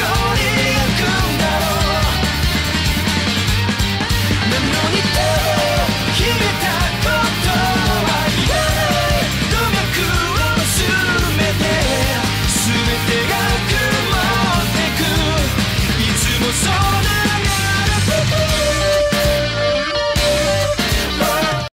Jody